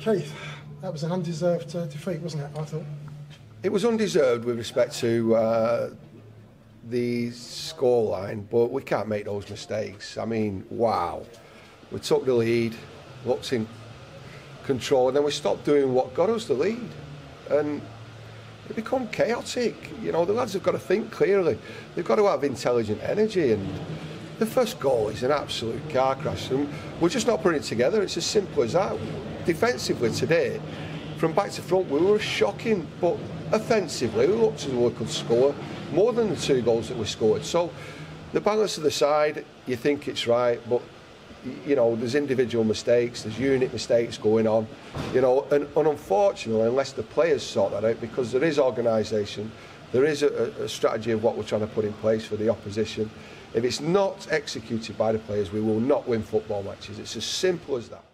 Keith, that was an undeserved uh, defeat, wasn't it? I thought. It was undeserved with respect to uh, the scoreline, but we can't make those mistakes. I mean, wow. We took the lead, looked in control, and then we stopped doing what got us the lead. And it become chaotic. You know, the lads have got to think clearly. They've got to have intelligent energy. And the first goal is an absolute car crash. And we're just not putting it together. It's as simple as that. Defensively today, from back to front, we were shocking, but offensively, we looked as we could score more than the two goals that we scored. So the balance of the side, you think it's right, but you know, there's individual mistakes, there's unit mistakes going on, you know, and, and unfortunately, unless the players sort that out, because there is organisation, there is a, a strategy of what we're trying to put in place for the opposition. If it's not executed by the players, we will not win football matches. It's as simple as that.